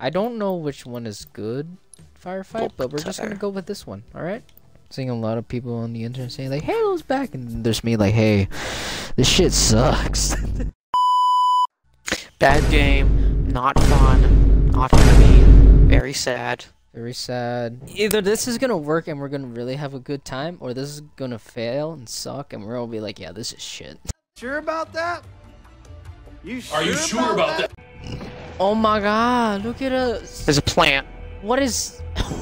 I don't know which one is good firefight, but we're just gonna go with this one. All right. Seeing a lot of people on the internet saying like Halo's back, and there's me like, hey, this shit sucks. Bad game, not fun, not funny, very sad. Very sad. Either this is gonna work and we're gonna really have a good time, or this is gonna fail and suck, and we're all be like, yeah, this is shit. Sure about that? You sure Are you sure about that? Oh my god, look at us. There's a plant. What is?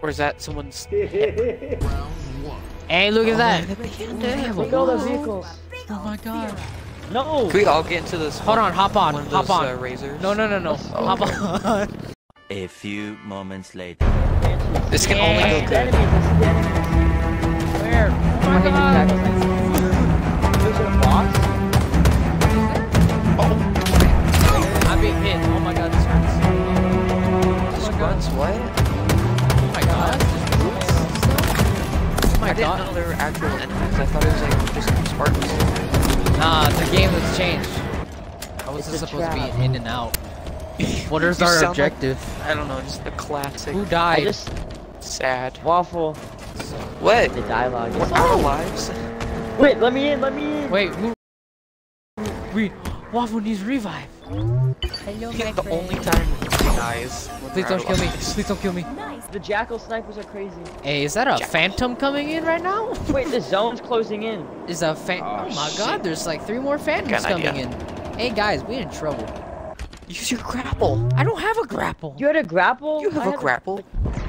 Or is that someone's? hey, look at that. Look at all the vehicles. Oh my god. No! Can we all get into this? Hold on, hop on, one hop those, on. Uh, razors? No, no, no, no. Hop on. A few moments later. This can only go It's good. enemies, it's enemies. Where? Oh my god. Being hit. Oh my god, this hurts. Oh Just grunts, what? Oh my god. Oh my I didn't god. know there were actual enemies. I thought it was like just Spartans. Nah, the game has changed. How was It's this a supposed to be in and out? What is our sound like- objective? I don't know, just the classic. Who I just Sad. waffle What? the dialogue. We're out lives. Wait, let me in, let me in. Wait, who? We Waffle needs revive. Hello, the only time he dies. when Please we're don't kill me. Please don't kill me. The jackal snipers are crazy. Hey, is that a phantom coming in right now? Wait, the zone's closing in. Is a fan? Oh, oh, my god, there's like three more phantoms Got an coming in. Hey guys, we in trouble. Use your grapple. I don't have a grapple. You had a grapple? You have I a grapple.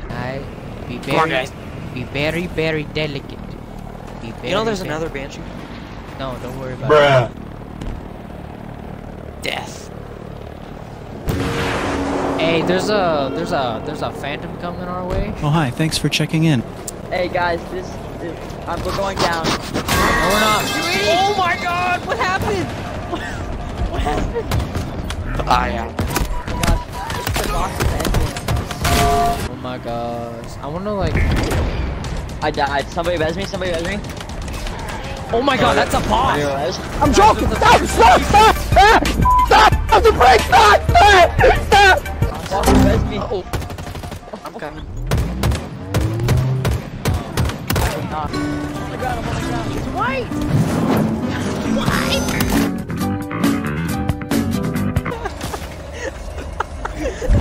I be Come on, very, guys. be very, very delicate. Be very, You know there's very- another banshee. No, don't worry about it. Bruh. Death. Hey, there's a, there's a, there's a phantom coming our way. Oh, hi. Thanks for checking in. Hey guys, this, this uh, we're going down. No, we're not. Oh my god, what happened? What happened? Ah, yeah. God, it's the boss of the entrance. Oh my gosh. I wanna like. I died. Somebody res me. Somebody res me. Oh my god, that's a boss. I'm joking. Stop! Stop! Stop! Stop! Stop the break! Stop! Stop! Stop! Somebody res me. Oh. I'm coming. Oh my god, I'm on the ground. It's white.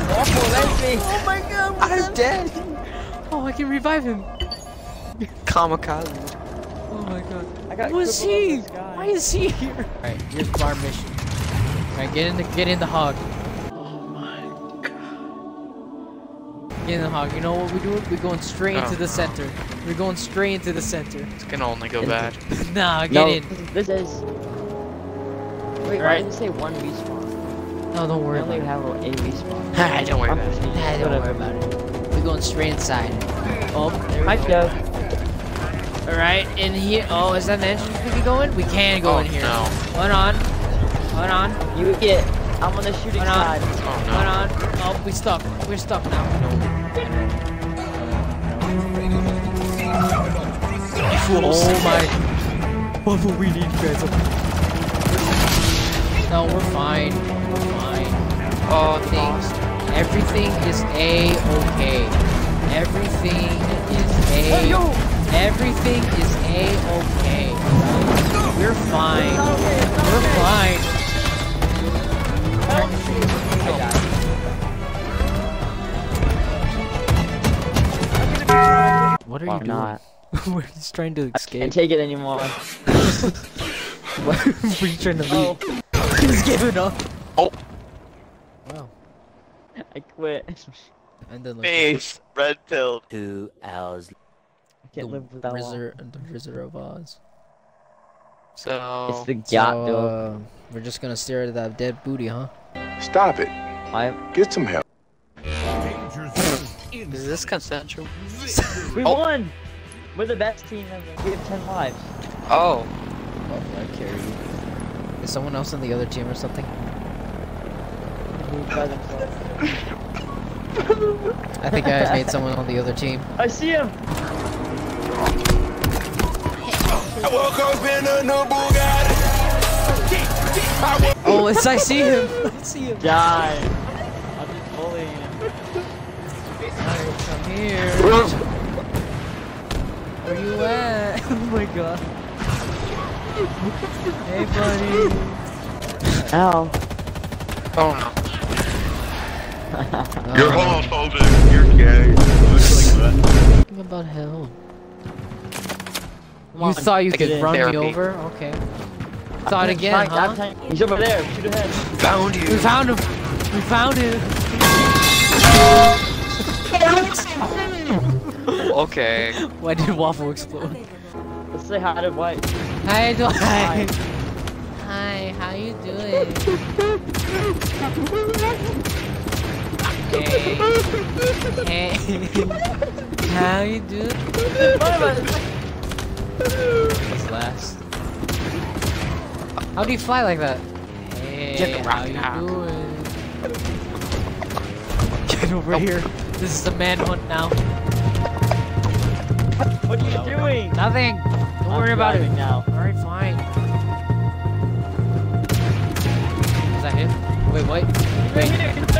Waffle, res me. Oh my god. I'm dead. Oh, I can revive him. Kamikaze. Oh my god. I got Who is he? Why is he here? Alright, here's our mission. Alright, get in the get in the hog. Oh my god. Get in the hog. You know what we do? We're going straight into Oh, the no. center. We're going straight into the center. It's gonna only go bad. nah, get No, in. this is. Wait, why Right. does it say one respawn? No, don't worry. We worry only about it. have a respawn. Don't worry I'm about it. confused. Nah, don't worry about it. We're going straight inside. Oh, oh there we Hi, go. Joe. Alright, in here. Oh, is that an entrance we can go in? We can go Oh, in here. no. Hold on. Hold on. You get. I'm on the shooting Hold on. side. Oh Hold on. Oh, we stuck. We're stuck now. Oh my. What will we need, guys? No, we're fine. We're fine. Oh, the boss. Everything is a okay. Everything is a. Everything is a okay. We're fine. What are you doing? not? We're just trying to escape. I Can't take it anymore. What are you trying to leave? Oh, He's giving up. Oh. Wow. I quit. And then like Face, red pill. Two hours I can't the live without one. Wizard, the Wizard of Oz. So. It's the So, yacht, though. uh, we're just gonna stare at that dead booty, huh? Stop it. I, Get some help. Is this consensual? we Oh. won! We're the best team ever. We have 10 lives. Oh. Oh, I carry you. Is someone else on the other team or something? Moved by themselves. I think I made someone on the other team. I see him! I woke up in a new Bugatti. Oh, it's I see him. I see him. Die! I'm just bullying him. Alright, come here. Where you at? oh my god. Hey, buddy. Ow. Oh no. You're homophobic. You're gay. Looks like that. Think about hell. Come You on, thought you could it in. run me over? Okay. I'm Thought trying- again, I'm huh? He's over there. Shoot ahead. Found you. We you. found him. We found him. Okay. Why did Waffle explode? Let's say hi to White. Hi, Dwight. Hi. Hi, how you doing? Hey. Hey. how you doing? One of us. What's last? How do you fly like that? Hey, Get the how rock you back. doing? Get over here. This is a manhunt now. What are you doing? Nothing. Don't I'm worry about it. now. Alright, fine. Is that him? Wait, what? Wait.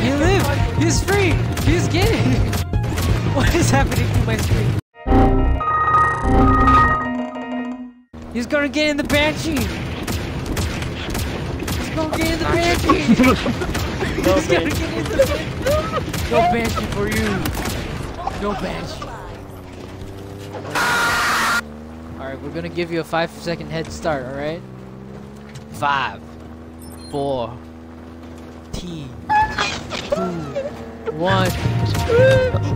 He lived! He's free! He's getting! What is happening to my screen? He's gonna get in the banshee! He's gonna get in the banshee! He's gonna get in the banshee! No banshee for you! No banshee. Alright, we're gonna give you a five second head start, alright? Five, four, T, two, one.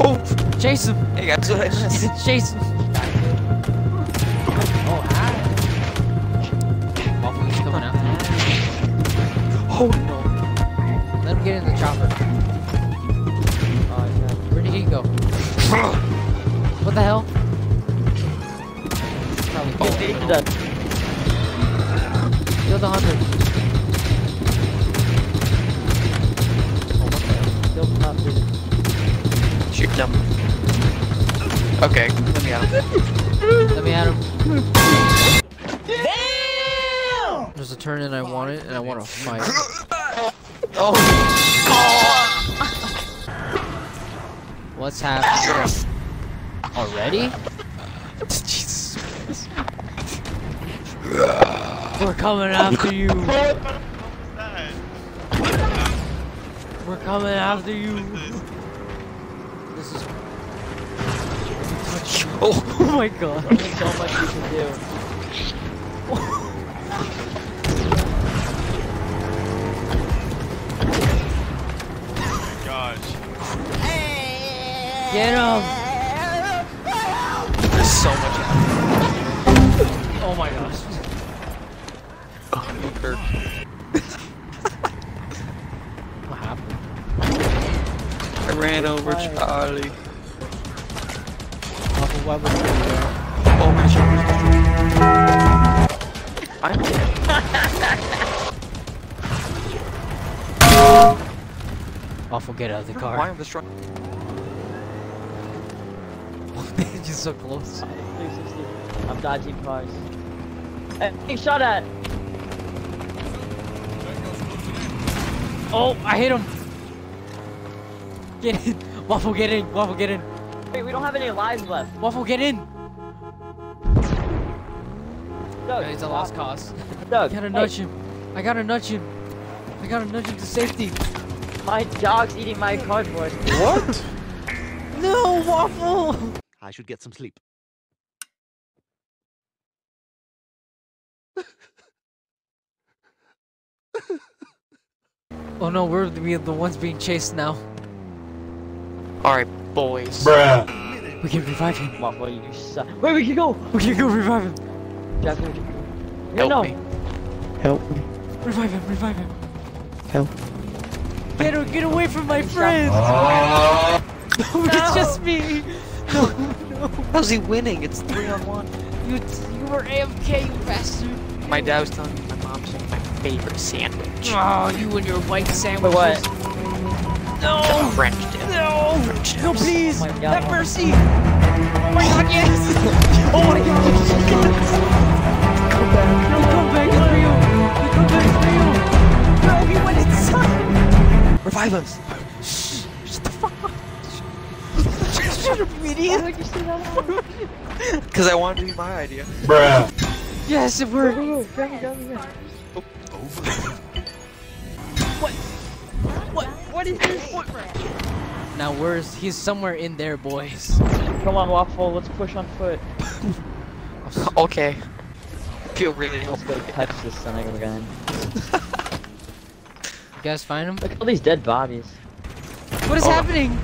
Oh. Chase him! Hey guys, what I missed? Chase him! Oh, hi. Waffle, coming out. Oh no. Let him get in the chopper. What the hell? Probably Oh, killed, He's dead. kill the hunter. Oh, what the hell? Still not breathing. Shoot them. Okay, let me out. Let me at him. Damn! There's a turn and I want it, and I want to fight. Oh. What's happening? Already? Jesus. We're coming after you. We're coming after you. This is. Oh. Oh my god. Much you can do. Get him! There's so much Oh my gosh. happening. What happened? I ran over Charlie. Oh, Waffle, why would you do that? Oh my shit. I'm dead. Waffle, get out of the car. Why car. am I strong? You're just so close. I'm dodging cars. Hey, being shot at! Oh, I hit him! Get in! Waffle, get in! Waffle, get in! Wait, we don't have any lives left. Waffle, get in! Doug, it's a lost cause. Doug, I gotta hey, nudge him. I gotta nudge him. I gotta nudge him to safety. my dog's eating my cardboard. What? No, Waffle! I should get some sleep. Oh no, we're the, the ones being chased now. Alright, boys. Bruh. We can revive him. Waffle, you suck. Wait, we can go! We can go revive him. Jack, we can... Help no. me. Help me. Revive him, revive him. Help. Get, get away from my friends! No, ah. it's just me! No, no. How's he winning? It's three on one. You, you were AFK, you bastard. My dad was telling me my mom's making my favorite sandwich. Oh, you and your white sandwich. what? No! French dip. No! French No, please! Oh my God. Have mercy! Oh my god, yes! Oh my god, yes! Come back. No, come back, it's real! You come back, it's real! No, he went inside! Revive us. Idiot! would you say that? Because I wanted to be my idea. Bruh. Yes, it Go, worked. go, go. Grab me, grab me, grab me. What? What? What is this? Now where's he's somewhere in there, boys. Come on, Waffle. Let's push on foot. Okay. Feel really Let's go catch this son of a gun. You guys find him? Look at all these dead bodies. What is Oh. happening?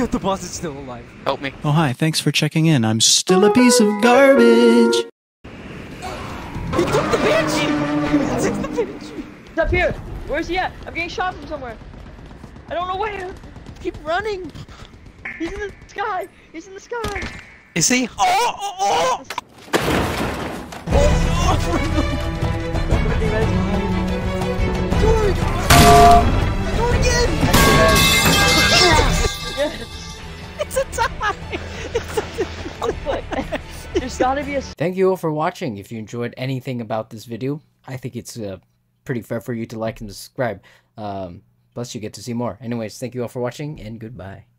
Oh, the boss is still alive. help me. Oh, hi, thanks for checking in. I'm still a piece of garbage. He took the banshee! He's up here. Where's he at? I'm getting shot from somewhere. I don't know where. Keep running. He's in the sky. He's in the sky. Is he? Oh, oh, oh! oh. There's gotta be a Thank you all for watching. If you enjoyed anything about this video, I think it's uh, pretty fair for you to like and subscribe. Um, plus, you get to see more. Anyways, thank you all for watching, and goodbye.